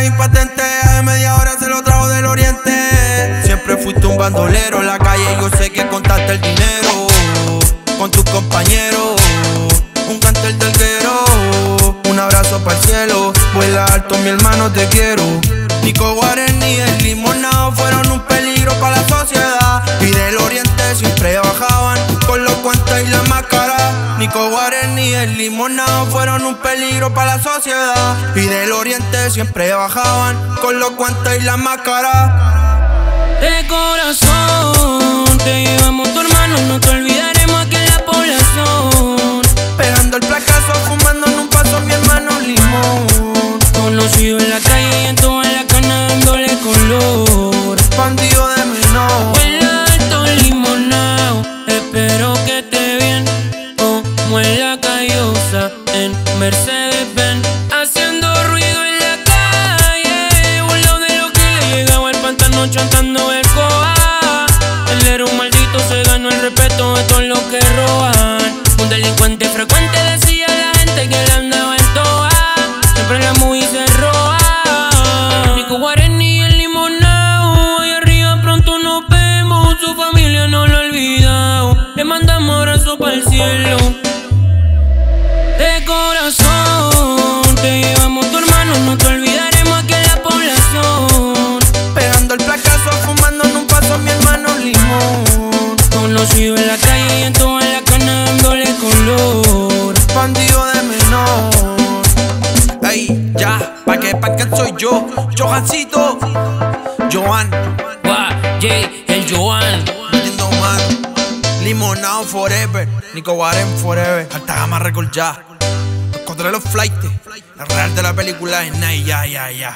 es impatente. Media hora se lo trajo del oriente. Siempre fuiste un bandolero en la calle. Yo sé que contaste el dinero con tus compañeros. Un cartel del guero. Un abrazo para el cielo. Vuela alto, mi hermano, te quiero. Nico Guarén y el limonado fueron un peligro para la sociedad. Y del oriente siempre el limonado fueron un peligro para la sociedad. Y del oriente siempre bajaban con los cuantos y la máscara. De corazón te llevamos tu hermano, chantando el coa. Él era maldito, se ganó el respeto de todos los que roban. Un delincuente frecuente decía a la gente que le andaba en toa. Siempre la movie se roba. Nico Guareni y el limonado. Ahí arriba pronto nos vemos. Su familia no lo ha olvidado. Le mandamos abrazos para el cielo. De corazón te llevamos tu hermano. No te olvidaremos que soy yo, Johancito, Johan, Guau, J, el Joan. metiendo mano. Limonado forever, Nico Warren forever. Alta gama record ya. Los contra los flights. La real de la película es Night, ya, ya, ya.